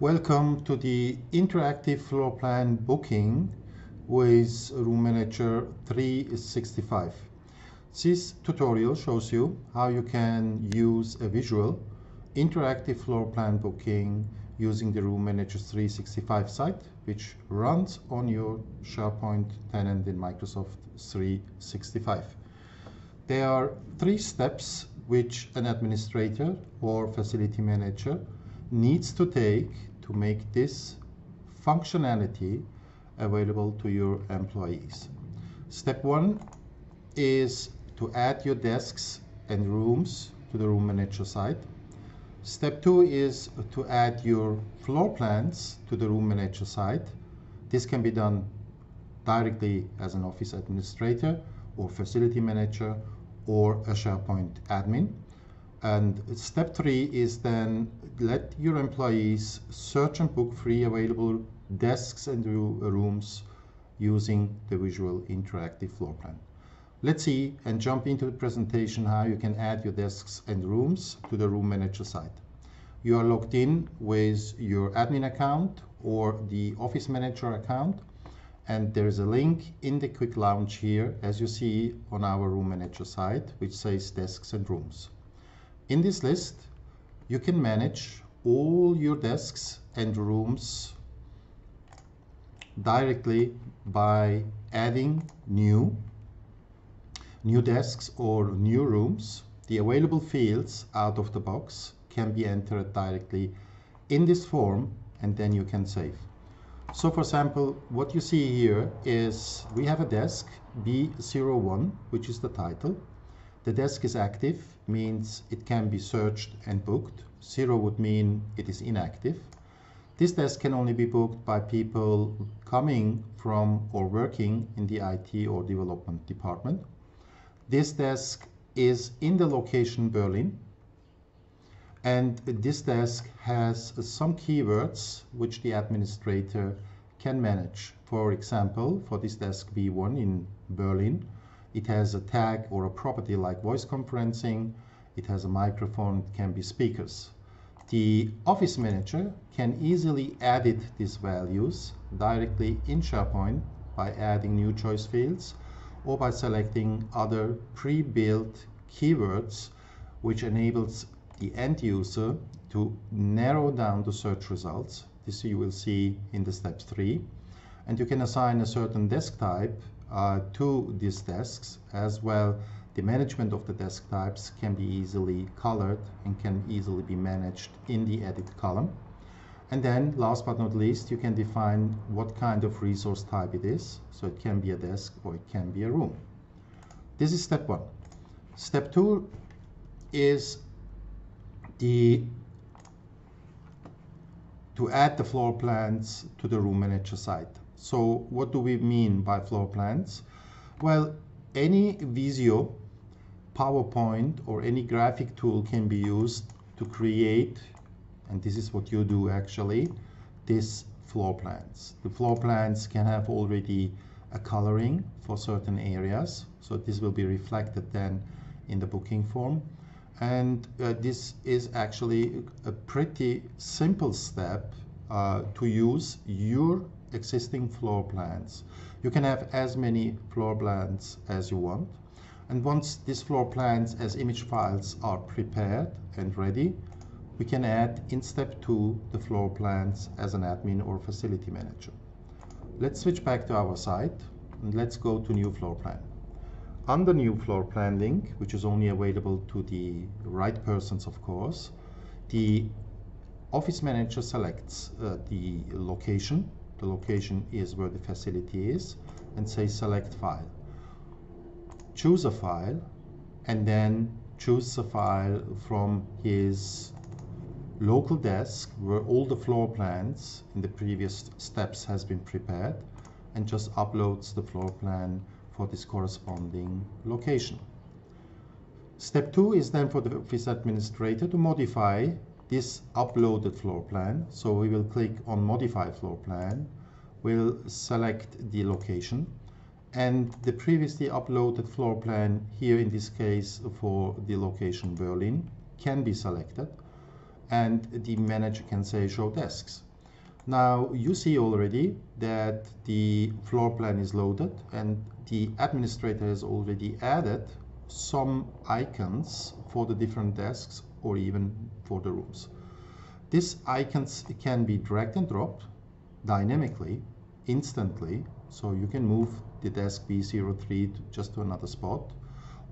Welcome to the interactive floor plan booking with Room Manager 365. This tutorial shows you how you can use a visual interactive floor plan booking using the Room Manager 365 site, which runs on your SharePoint tenant in Microsoft 365. There are three steps which an administrator or facility manager needs to take to make this functionality available to your employees. Step one is to add your desks and rooms to the room manager site. Step two is to add your floor plans to the room manager site. This can be done directly as an office administrator or facility manager or a SharePoint admin. And step three is then let your employees search and book free available desks and rooms using the visual interactive floor plan. Let's see and jump into the presentation how you can add your desks and rooms to the room manager site. You are logged in with your admin account or the office manager account and there is a link in the quick launch here as you see on our room manager site which says desks and rooms. In this list, you can manage all your desks and rooms directly by adding new, new desks or new rooms. The available fields out of the box can be entered directly in this form and then you can save. So for example, what you see here is we have a desk B01, which is the title. The desk is active, means it can be searched and booked. Zero would mean it is inactive. This desk can only be booked by people coming from or working in the IT or development department. This desk is in the location Berlin. And this desk has some keywords which the administrator can manage. For example, for this desk B1 in Berlin, it has a tag or a property like voice conferencing. It has a microphone, it can be speakers. The Office Manager can easily edit these values directly in SharePoint by adding new choice fields or by selecting other pre-built keywords which enables the end user to narrow down the search results. This you will see in the step 3. And you can assign a certain desk type Uh, to these desks as well. The management of the desk types can be easily colored and can easily be managed in the edit column. And then last but not least you can define what kind of resource type it is. So it can be a desk or it can be a room. This is step one. Step two is the to add the floor plans to the room manager site so what do we mean by floor plans? Well, any Visio, PowerPoint or any graphic tool can be used to create, and this is what you do actually, these floor plans. The floor plans can have already a coloring for certain areas. So this will be reflected then in the booking form. And uh, this is actually a pretty simple step uh, to use your existing floor plans. You can have as many floor plans as you want. And once these floor plans as image files are prepared and ready, we can add in step two the floor plans as an admin or facility manager. Let's switch back to our site and let's go to new floor plan. Under new floor plan link, which is only available to the right persons of course, the office manager selects uh, the location the location is where the facility is and say select file. Choose a file and then choose a file from his local desk where all the floor plans in the previous steps has been prepared and just uploads the floor plan for this corresponding location. Step two is then for the office administrator to modify this uploaded floor plan. So we will click on modify floor plan. We'll select the location and the previously uploaded floor plan here in this case for the location Berlin can be selected and the manager can say show desks. Now you see already that the floor plan is loaded and the administrator has already added some icons for the different desks or even for the rooms. These icons can be dragged and dropped dynamically, instantly, so you can move the desk B03 to just to another spot,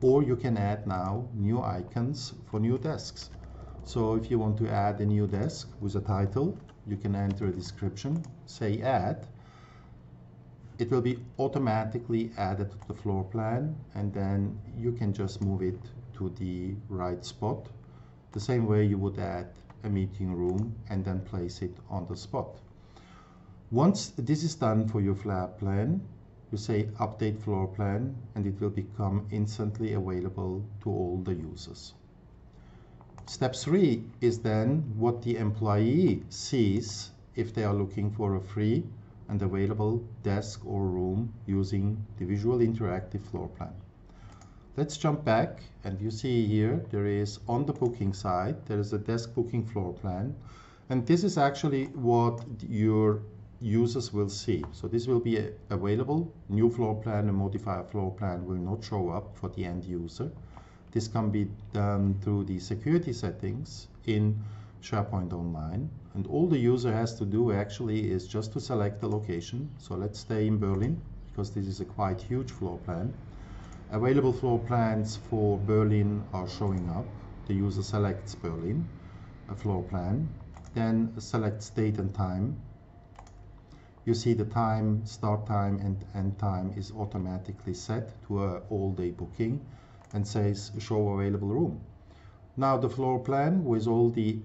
or you can add now new icons for new desks. So if you want to add a new desk with a title, you can enter a description, say add, it will be automatically added to the floor plan and then you can just move it to the right spot the same way you would add a meeting room and then place it on the spot. Once this is done for your floor plan, you say update floor plan and it will become instantly available to all the users. Step three is then what the employee sees if they are looking for a free and available desk or room using the visual interactive floor plan. Let's jump back and you see here there is on the booking side there is a desk booking floor plan and this is actually what your users will see. So this will be uh, available. New floor plan and modifier floor plan will not show up for the end user. This can be done through the security settings in SharePoint Online. And all the user has to do actually is just to select the location. So let's stay in Berlin because this is a quite huge floor plan. Available floor plans for Berlin are showing up. The user selects Berlin, a floor plan, then selects date and time. You see the time, start time and end time is automatically set to a all-day booking and says show available room. Now the floor plan with all the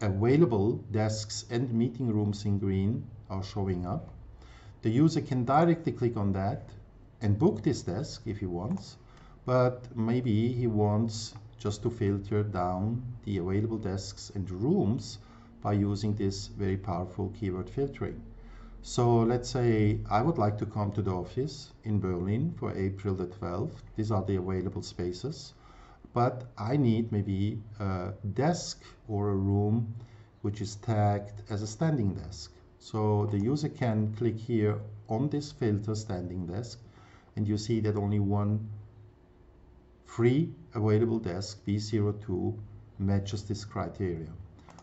available desks and meeting rooms in green are showing up. The user can directly click on that and book this desk if he wants, but maybe he wants just to filter down the available desks and rooms by using this very powerful keyword filtering. So let's say I would like to come to the office in Berlin for April the 12th. These are the available spaces but I need maybe a desk or a room which is tagged as a standing desk. So the user can click here on this filter standing desk and you see that only one free available desk B02 matches this criteria.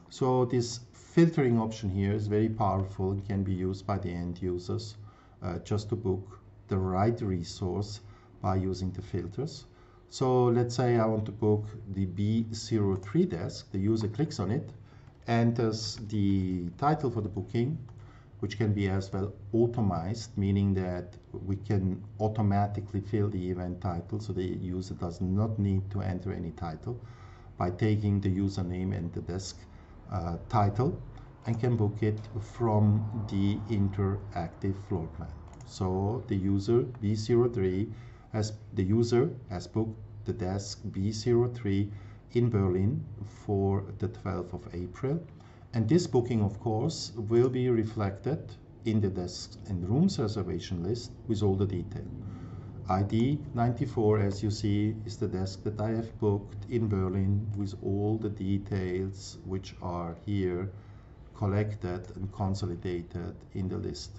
So this filtering option here is very powerful and can be used by the end users uh, just to book the right resource by using the filters. So let's say I want to book the B03 desk. The user clicks on it, enters the title for the booking, which can be as well automized, meaning that we can automatically fill the event title so the user does not need to enter any title by taking the username and the desk uh, title and can book it from the interactive floor plan. So the user B03 as the user has booked the desk B03 in Berlin for the 12th of April. And this booking, of course, will be reflected in the desks and rooms reservation list with all the detail. ID 94, as you see, is the desk that I have booked in Berlin with all the details which are here collected and consolidated in the list.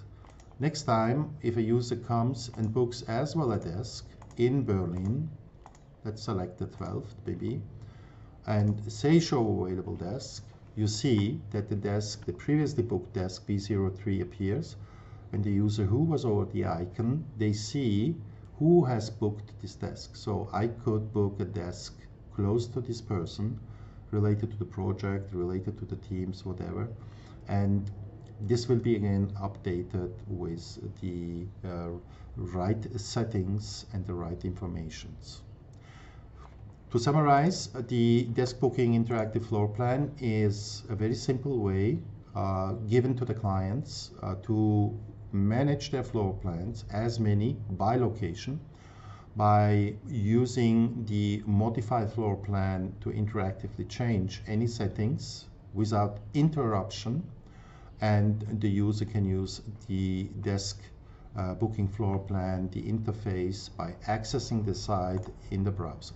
Next time, if a user comes and books as well a desk in Berlin, let's select the 12th maybe, and say show available desk, you see that the desk, the previously booked desk B03 appears. When the user who was over the icon, they see who has booked this desk. So I could book a desk close to this person, related to the project, related to the teams, whatever. And this will be again updated with the uh, right settings and the right informations. To summarize, the desk booking interactive floor plan is a very simple way uh, given to the clients uh, to manage their floor plans, as many by location, by using the modify floor plan to interactively change any settings without interruption and the user can use the desk uh, booking floor plan, the interface by accessing the site in the browser.